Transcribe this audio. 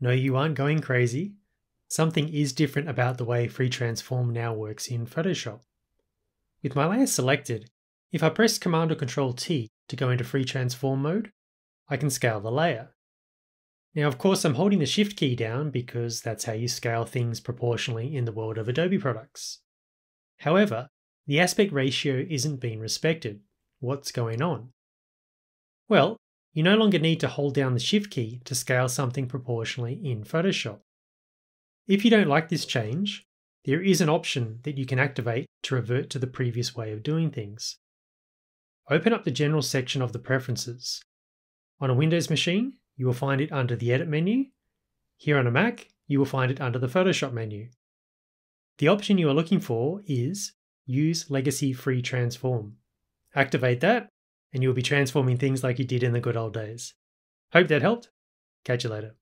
No, you aren't going crazy. Something is different about the way Free Transform now works in Photoshop. With my layer selected, if I press Command or Control T to go into Free Transform mode, I can scale the layer. Now, of course, I'm holding the Shift key down because that's how you scale things proportionally in the world of Adobe products. However, the aspect ratio isn't being respected. What's going on? Well, you no longer need to hold down the Shift key to scale something proportionally in Photoshop. If you don't like this change, there is an option that you can activate to revert to the previous way of doing things. Open up the General section of the Preferences. On a Windows machine, you will find it under the Edit menu. Here on a Mac, you will find it under the Photoshop menu. The option you are looking for is Use Legacy Free Transform. Activate that, and you'll be transforming things like you did in the good old days. Hope that helped. Catch you later.